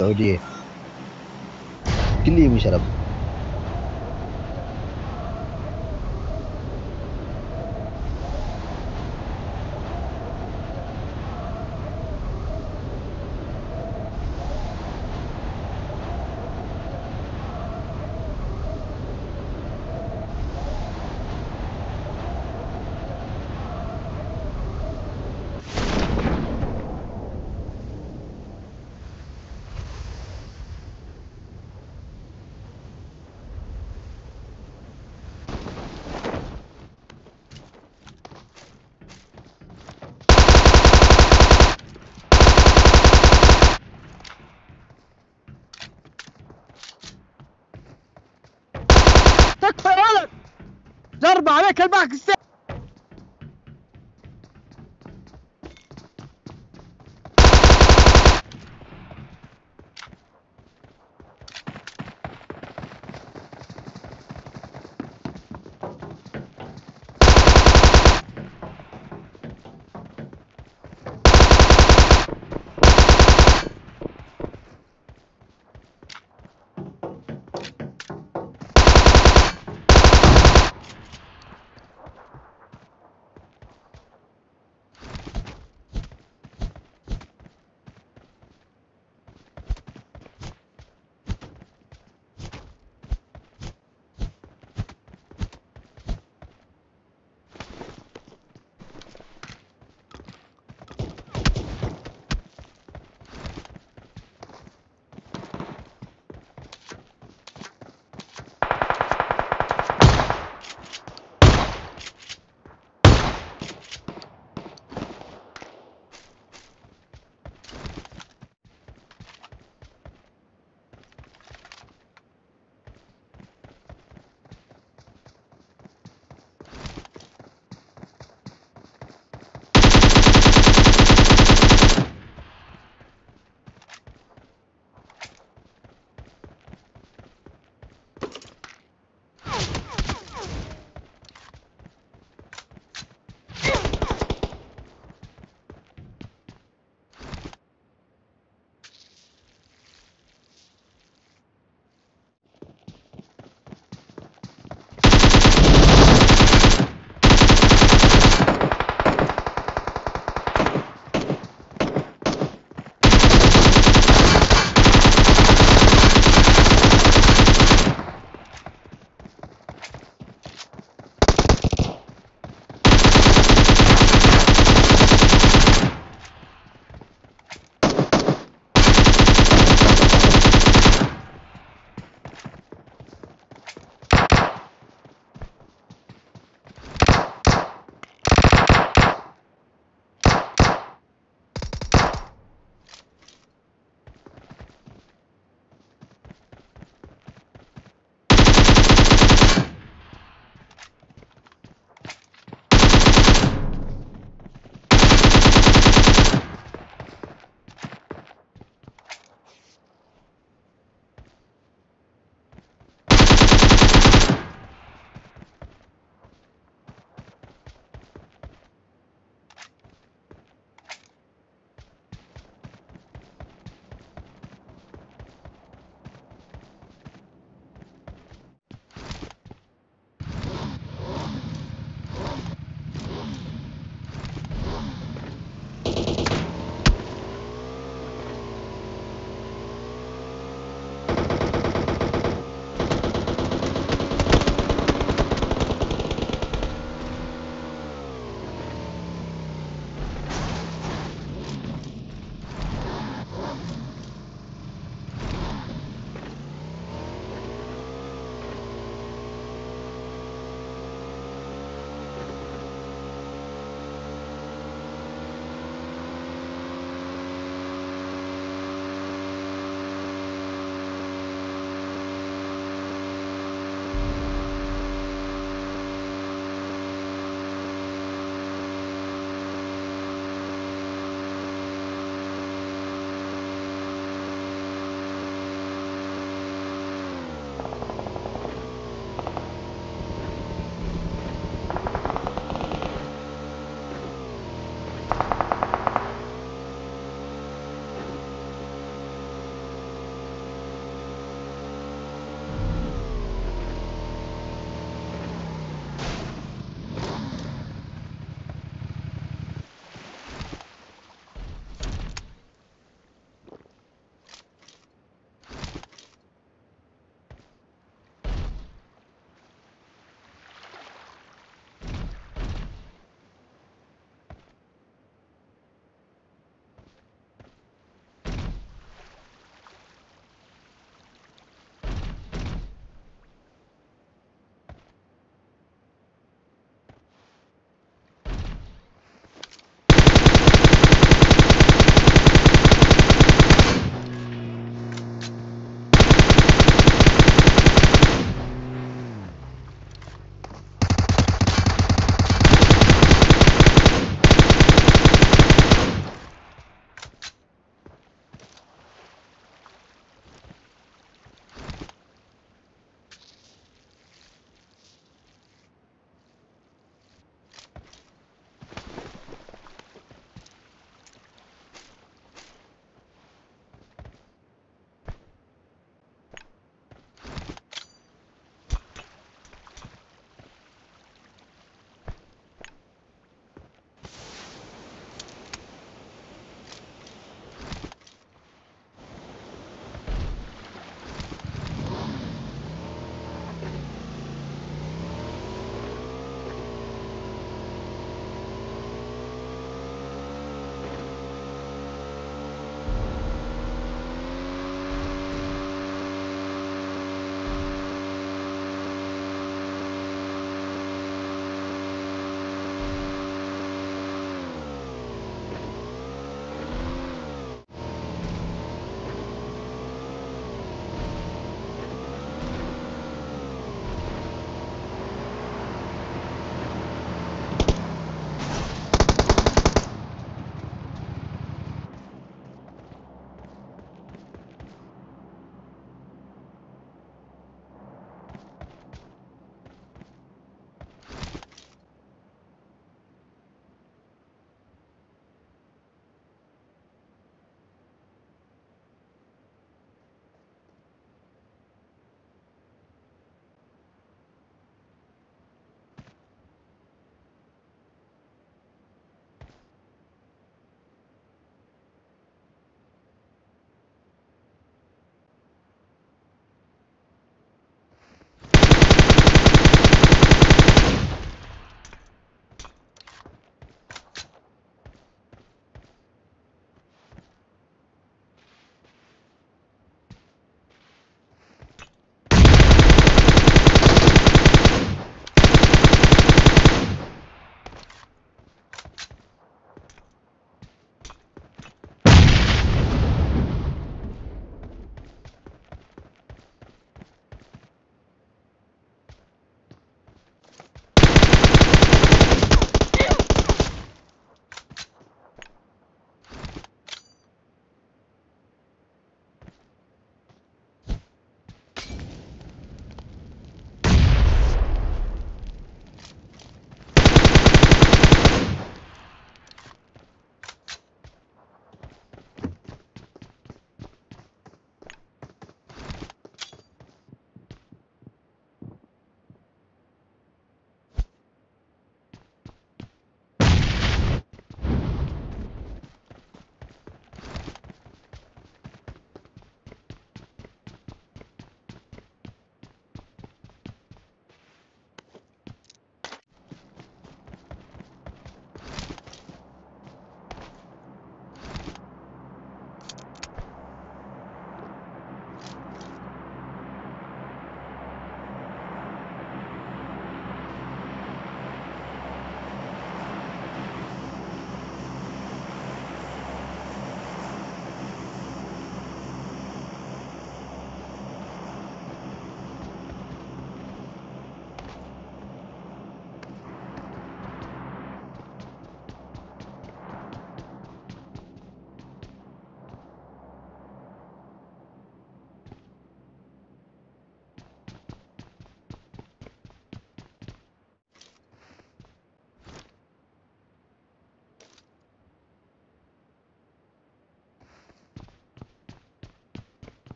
tahu dia. Clear pun syarab. يا ولد جرب عليك الباك